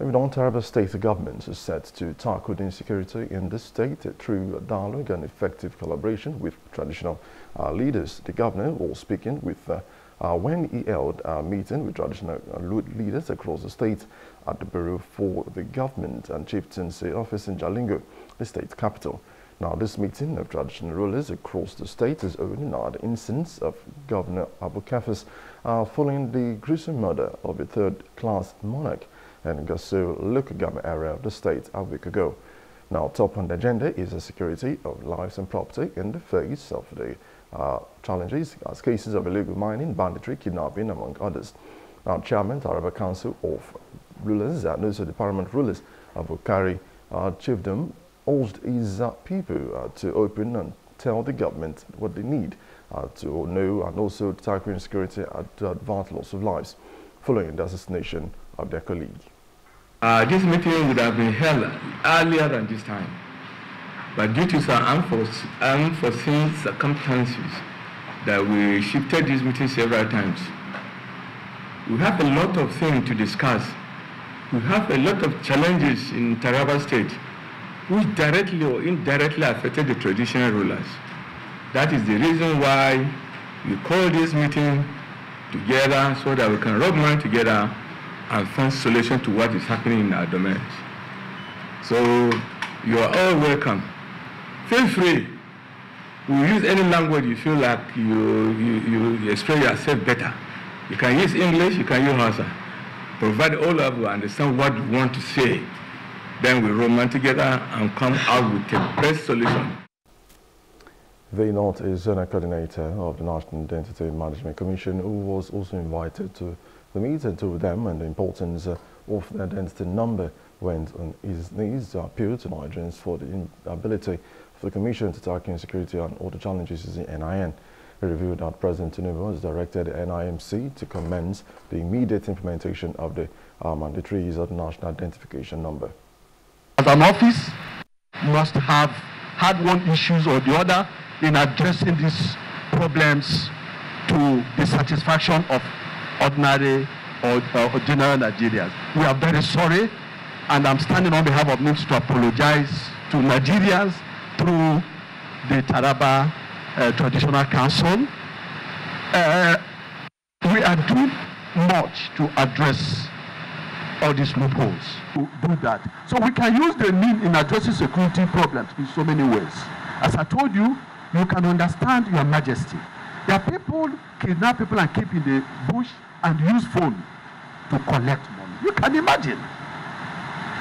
Moving on, Taraba State government is set to tackle the insecurity in the state through dialogue and effective collaboration with traditional uh, leaders. The governor was speaking with uh, uh, when he held a meeting with traditional leaders across the state at the Bureau for the Government and Chieftaincy Office in Jalingo, the state capital. Now, this meeting of traditional rulers across the state is only now the instance of Governor Agbu Kefas uh, following the gruesome murder of a third-class monarch local government area of the state a week ago. Now, top on the agenda is the security of lives and property in the face of the uh, challenges as cases of illegal mining, banditry, kidnapping, among others. Now, Chairman Taraba Council of Rulers and also the Paramount Rulers of Wukari uh, Chiefdom urged his uh, people uh, to open and tell the government what they need uh, to know and also tackle insecurity at uh, vital loss of lives following the assassination of their colleague. Uh, this meeting would have been held earlier than this time, but due to some unforeseen circumstances, that we shifted this meeting several times. We have a lot of things to discuss. We have a lot of challenges in Taraba State, which directly or indirectly affected the traditional rulers. That is the reason why we call this meeting together so that we can rub mind together and find solution to what is happening in our domains. So you are all welcome. Feel free. We use any language you feel like you, you, you express yourself better. You can use English, you can use Hausa. Provide all of you understand what you want to say. Then we roll together and come out with the best solution. The North is Zona Coordinator of the National Identity Management Commission who was also invited to the meeting to them and the importance uh, of the identity number went on his knees to appeal to Nigerians for the ability for the Commission to tackle insecurity and all the challenges in NIN. He revealed that President Tinubu has directed the NIMC to commence the immediate implementation of the mandatory use of the national identification number. As an office, you must have had one issues or the other in addressing these problems to the satisfaction of ordinary or, or Nigerians. We are very sorry, and I'm standing on behalf of NIMC to apologize to Nigerians through the Taraba uh, Traditional Council. Uh, we are doing much to address all these loopholes to do that. So we can use the NIN in addressing security problems in so many ways. As I told you, you can understand your majesty. There are people kidnap people and keep in the bush and use phone to collect money. You can imagine.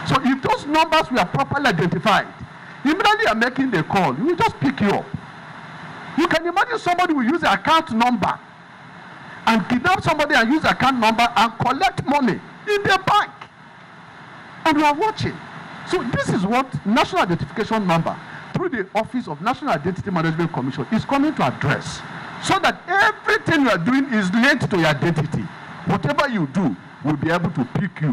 So if those numbers were properly identified, immediately you're making the call, we will just pick you up. You can imagine somebody will use the account number and kidnap somebody and use account number and collect money in the bank. And we are watching. So this is what national identification number through the Office of National Identity Management Commission is coming to address so that everything you are doing is linked to your identity. Whatever you do will be able to pick you